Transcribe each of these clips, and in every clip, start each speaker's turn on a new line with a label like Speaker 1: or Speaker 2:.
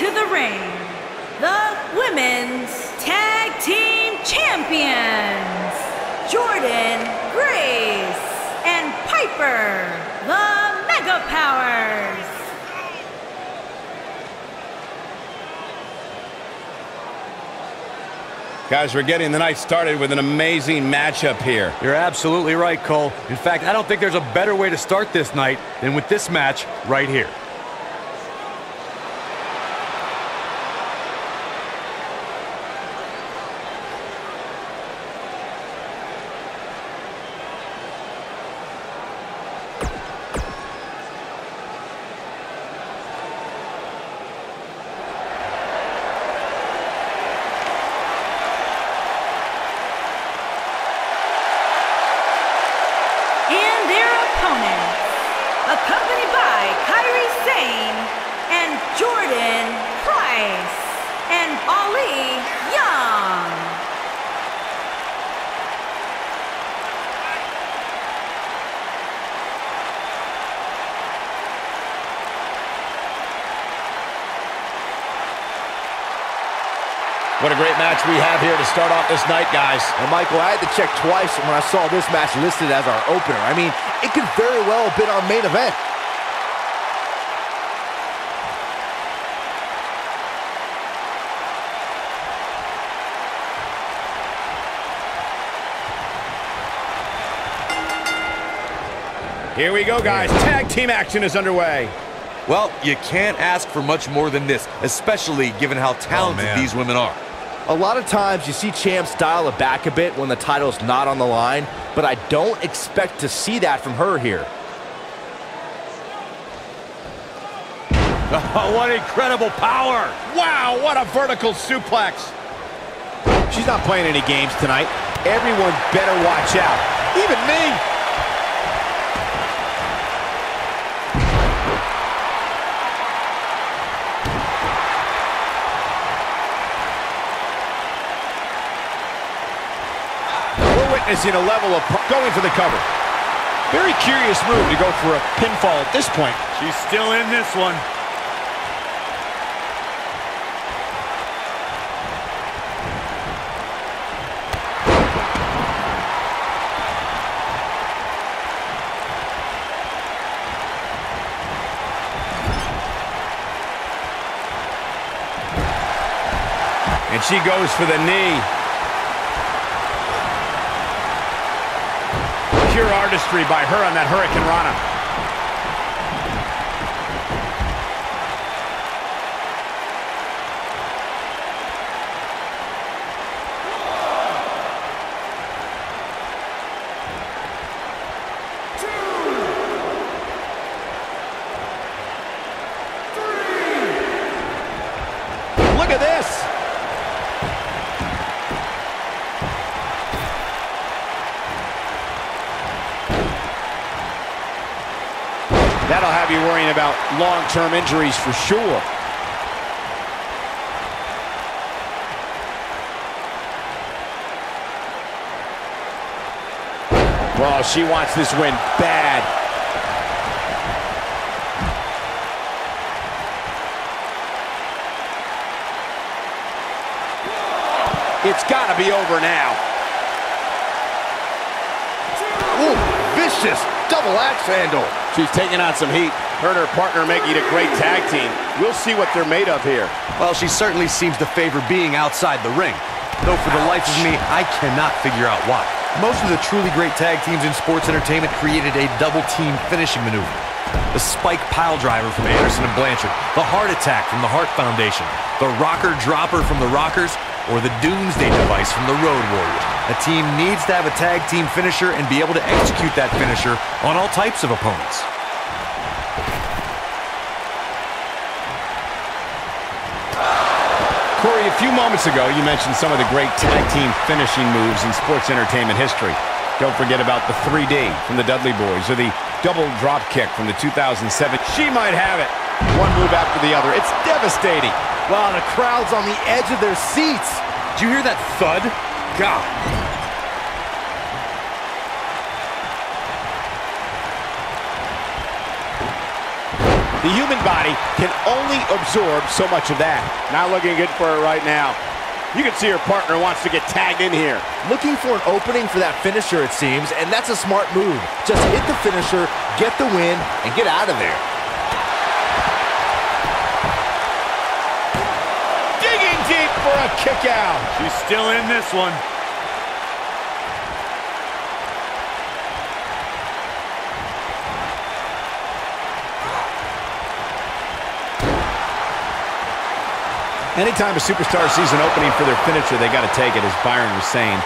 Speaker 1: to the ring, the Women's Tag Team Champions, Jordan Grace and Piper, the Mega Powers.
Speaker 2: Guys, we're getting the night started with an amazing matchup here.
Speaker 3: You're absolutely right, Cole. In fact, I don't think there's a better way to start this night than with this match right here.
Speaker 1: Accompanied by Kairi Sane and Jordan Price and Ali
Speaker 2: What a great match we have here to start off this night, guys.
Speaker 4: And Michael, I had to check twice when I saw this match listed as our opener. I mean, it could very well have been our main event.
Speaker 2: Here we go, guys. Tag team action is underway.
Speaker 3: Well, you can't ask for much more than this, especially given how talented oh,
Speaker 2: man.
Speaker 3: these women are.
Speaker 4: A lot of times you see champs dial it back a bit when the title's not on the line, but I don't expect to see that from her here.
Speaker 3: Oh, what incredible power!
Speaker 2: Wow, what a vertical suplex.
Speaker 4: She's not playing any games tonight. Everyone better watch out. Even
Speaker 2: witnessing a level of going for the cover.
Speaker 5: Very curious move to go for a pinfall at this point.
Speaker 3: She's still in this one.
Speaker 2: And she goes for the knee. Artistry by her on that hurricanrana.
Speaker 4: Look at this.
Speaker 5: That'll have you worrying about long-term injuries for sure. Well, she wants this win bad. It's got to be over now.
Speaker 4: Ooh, vicious double axe handle.
Speaker 5: She's taking on some heat. Her and her partner making a great tag team. We'll see what they're made of here.
Speaker 3: Well, she certainly seems to favor being outside the ring. Though for the life of me, I cannot figure out why. Most of the truly great tag teams in sports entertainment created a double team finishing maneuver. The spike pile driver from Anderson and Blanchard, the heart attack from the Hart Foundation, the rocker dropper from the Rockers, or the doomsday device from the Road Warriors. A team needs to have a tag team finisher and be able to execute that finisher on all types of opponents.
Speaker 2: Corey, a few moments ago, you mentioned some of the great tag team finishing moves in sports entertainment history. Don't forget about the 3D from the Dudley Boyz or the double drop kick from the 2007. She might have it.
Speaker 5: One move after the other. It's devastating.
Speaker 4: Wow, the crowd's on the edge of their seats.
Speaker 3: Do you hear that thud? God.
Speaker 5: The human body can only absorb so much of that. Not looking good for her right now. You can see her partner wants to get tagged in here.
Speaker 4: Looking for an opening for that finisher, it seems, and that's a smart move. Just hit the finisher, get the win, and get out of there.
Speaker 2: Kick out.
Speaker 6: She's still in this one.
Speaker 2: Anytime a superstar sees an opening for their finisher, they got to take it, as Byron was saying.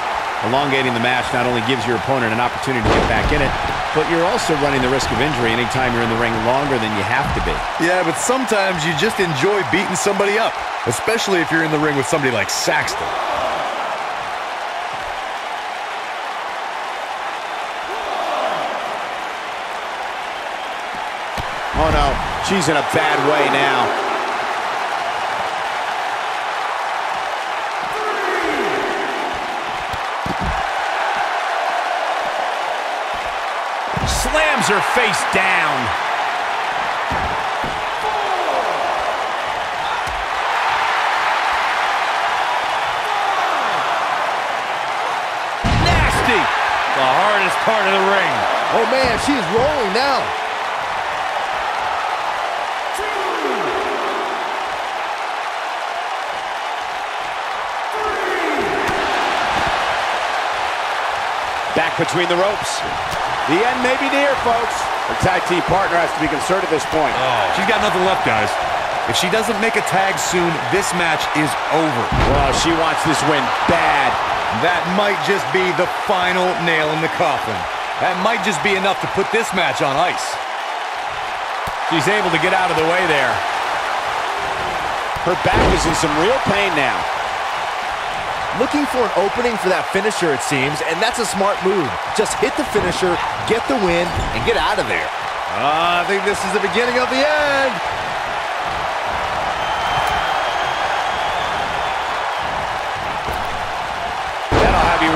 Speaker 2: Elongating the match not only gives your opponent an opportunity to get back in it, but you're also running the risk of injury anytime you're in the ring longer than you have to be.
Speaker 3: Yeah, but sometimes you just enjoy beating somebody up, especially if you're in the ring with somebody like Saxton.
Speaker 2: Oh no, she's in a bad way now. Slams her face down.
Speaker 6: Nasty. The hardest part of the ring.
Speaker 4: Oh man, she is rolling now.
Speaker 5: Back between the ropes. The end may be near, folks. Her tag team partner has to be concerned at this point.
Speaker 3: Oh, she's got nothing left, guys. If she doesn't make a tag soon, this match is over.
Speaker 5: Well, she wants this win bad.
Speaker 3: That might just be the final nail in the coffin. That might just be enough to put this match on ice.
Speaker 2: She's able to get out of the way there.
Speaker 5: Her back is in some real pain now.
Speaker 4: Looking for an opening for that finisher, it seems, and that's a smart move. Just hit the finisher, get the win, and get out of there.
Speaker 3: Uh, I think this is the beginning of the end.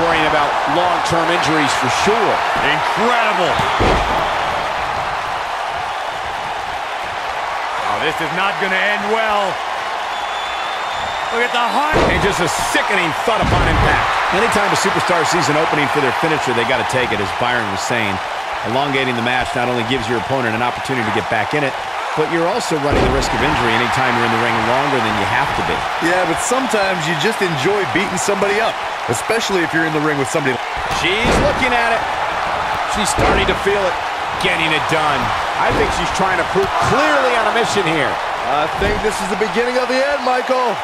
Speaker 2: Worrying about long-term injuries for sure.
Speaker 6: Incredible. Oh, this is not going to end well. Look at the heart.
Speaker 2: And just a sickening thud upon impact. Anytime a superstar sees an opening for their finisher, they got to take it, as Byron was saying. Elongating the match not only gives your opponent an opportunity to get back in it, but you're also running the risk of injury anytime you're in the ring longer than you have to be.
Speaker 3: Yeah, but sometimes you just enjoy beating somebody up, especially if you're in the ring with somebody.
Speaker 2: She's looking at it. She's starting to feel it. Getting it done.
Speaker 5: I think she's trying to prove clearly on a mission here.
Speaker 4: I think this is the beginning of the end, Michael.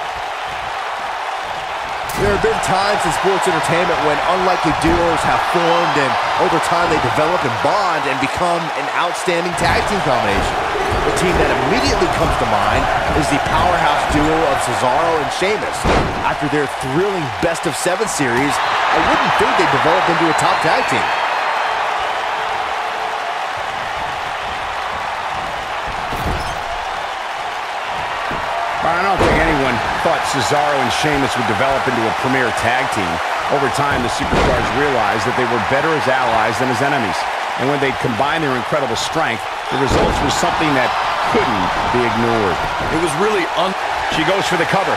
Speaker 4: There have been times in sports entertainment when unlikely duos have formed and over time they develop and bond and become an outstanding tag team combination. Team that immediately comes to mind is the powerhouse duo of Cesaro and Sheamus. After their thrilling best of seven series, I wouldn't think they developed into a top tag team.
Speaker 2: I don't think anyone thought Cesaro and Sheamus would develop into a premier tag team. Over time, the Superstars realized that they were better as allies than as enemies. And when they combined their incredible strength, the results were something that couldn't be ignored.
Speaker 3: It was really un...
Speaker 2: She goes for the cover.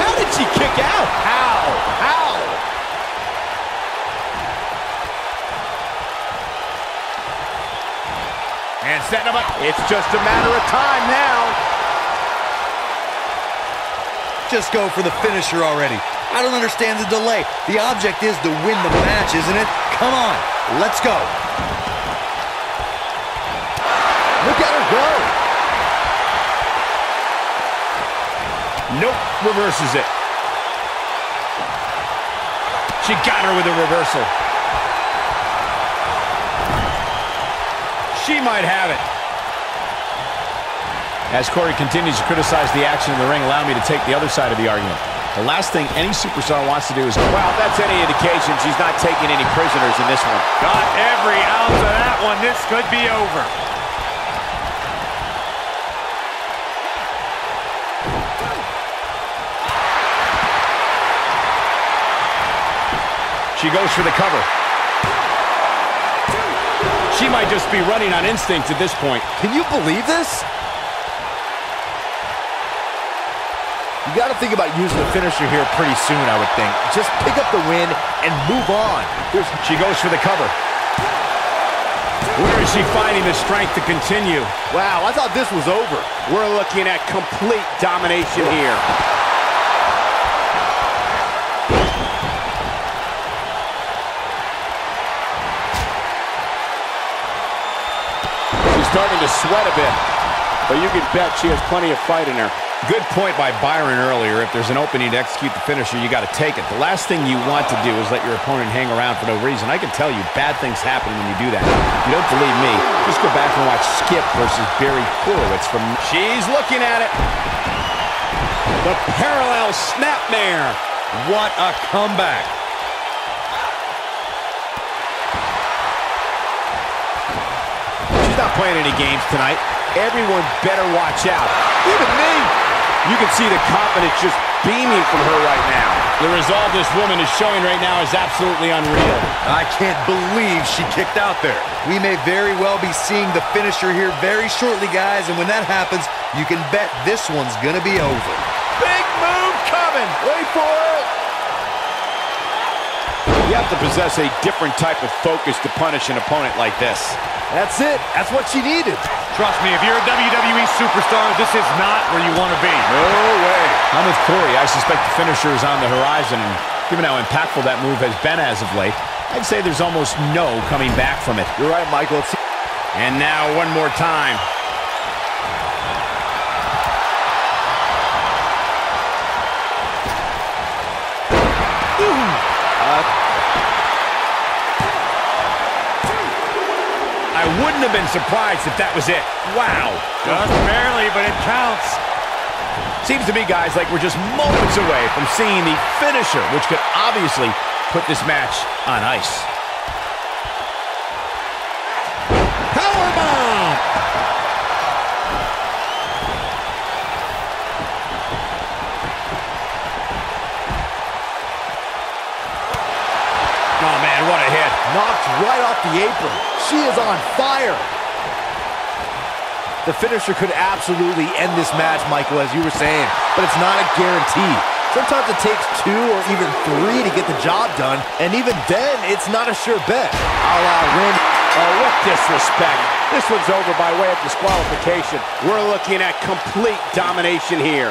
Speaker 5: How did she kick out? How? How?
Speaker 2: And setting him up.
Speaker 5: It's just a matter of time now.
Speaker 3: Just go for the finisher already. I don't understand the delay. The object is to win the match, isn't it? Come on, let's go.
Speaker 4: Look at her go!
Speaker 2: Nope, reverses it. She got her with a reversal. She might have it. As Corey continues to criticize the action in the ring, allow me to take the other side of the argument. The last thing any superstar wants to do is go
Speaker 5: Well, if that's any indication, she's not taking any prisoners in this one.
Speaker 6: Got every ounce of that one. This could be over.
Speaker 2: She goes for the cover. She might just be running on instinct at this point.
Speaker 4: Can you believe this? You got to think about using the finisher here pretty soon, I would think. Just pick up the win and move on.
Speaker 2: Here's, she goes for the cover. Where is she finding the strength to continue?
Speaker 4: Wow, I thought this was over.
Speaker 5: We're looking at complete domination here. She's starting to sweat a bit, but you can bet she has plenty of fight in her.
Speaker 2: Good point by Byron earlier. If there's an opening to execute the finisher, you got to take it. The last thing you want to do is let your opponent hang around for no reason. I can tell you bad things happen when you do that. If you don't believe me, just go back and watch Skip versus Barry Horowitz from... She's looking at it. The parallel snapmare. What a comeback. She's not playing any games tonight. Everyone better watch out. Even me. You can see the confidence just beaming from her right now. The resolve this woman is showing right now is absolutely unreal.
Speaker 3: I can't believe she kicked out there. We may very well be seeing the finisher here very shortly, guys, and when that happens, you can bet this one's going to be over.
Speaker 5: Big move coming. Wait for it. You have to possess a different type of focus to punish an opponent like this.
Speaker 4: That's it. That's what she needed.
Speaker 6: Trust me, if you're a WWE superstar, this is not where you want to be.
Speaker 5: No way.
Speaker 2: I'm with Corey. I suspect the finisher is on the horizon, and given how impactful that move has been as of late, I'd say there's almost no coming back from it.
Speaker 4: You're right, Michael. It's
Speaker 2: And now one more time. I wouldn't have been surprised if that was it. Wow.
Speaker 6: Just barely, but it counts.
Speaker 2: Seems to me, guys, like we're just moments away from seeing the finisher, which could obviously put this match on ice. Powerbomb! Oh, man, what a hit.
Speaker 4: knocked right off the apron. She is on fire. The finisher could absolutely end this match, Michael, as you were saying, but it's not a guarantee. Sometimes it takes two or even three to get the job done, and even then, it's not a sure bet. A la Rin.
Speaker 5: Oh, what disrespect. This one's over by way of disqualification. We're looking at complete domination here.